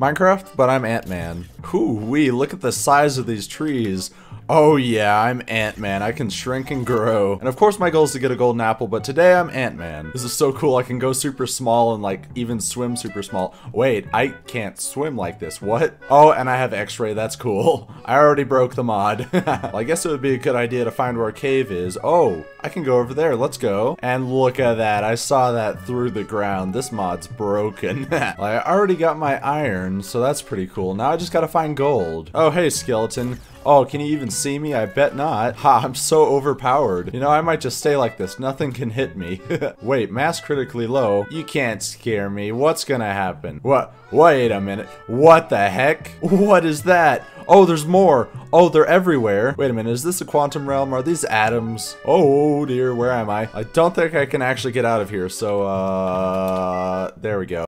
Minecraft, but I'm Ant-Man. Whoo wee, look at the size of these trees. Oh yeah, I'm Ant-Man. I can shrink and grow. And of course my goal is to get a golden apple, but today I'm Ant-Man. This is so cool. I can go super small and like even swim super small. Wait, I can't swim like this. What? Oh, and I have x-ray. That's cool. I already broke the mod. well, I guess it would be a good idea to find where a cave is. Oh, I can go over there. Let's go. And look at that. I saw that through the ground. This mod's broken. well, I already got my iron, so that's pretty cool. Now I just gotta find gold. Oh, hey, skeleton. Oh, can you even see me? I bet not. Ha, I'm so overpowered. You know, I might just stay like this. Nothing can hit me. Wait, mass critically low? You can't scare me. What's gonna happen? What? Wait a minute. What the heck? What is that? Oh, there's more. Oh, they're everywhere. Wait a minute. Is this a quantum realm? Are these atoms? Oh dear, where am I? I don't think I can actually get out of here. So, uh, there we go.